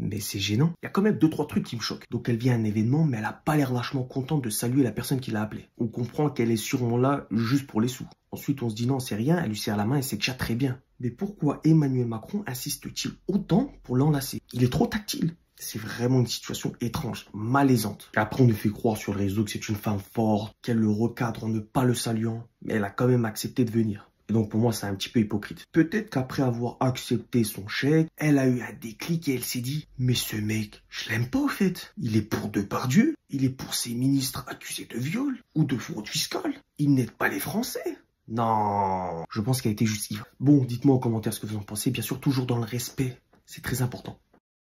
mais c'est gênant. Il y a quand même deux trois trucs qui me choquent. Donc elle vient à un événement, mais elle a pas l'air vachement contente de saluer la personne qui l'a appelée. On comprend qu'elle est sûrement là juste pour les sous. Ensuite, on se dit non, c'est rien, elle lui serre la main et c'est déjà très bien. Mais pourquoi Emmanuel Macron insiste-t-il autant pour l'enlacer? Il est trop tactile. C'est vraiment une situation étrange, malaisante. Après, on nous fait croire sur le réseau que c'est une femme forte, qu'elle le recadre en ne pas le saluant, mais elle a quand même accepté de venir. Et donc pour moi, c'est un petit peu hypocrite. Peut-être qu'après avoir accepté son chèque, elle a eu un déclic et elle s'est dit « Mais ce mec, je l'aime pas au fait. Il est pour Depardieu, il est pour ses ministres accusés de viol ou de fraude fiscale. Il n'aide pas les Français. » Non, je pense qu'elle a été justifiée. Bon, dites-moi en commentaire ce que vous en pensez, bien sûr toujours dans le respect. C'est très important.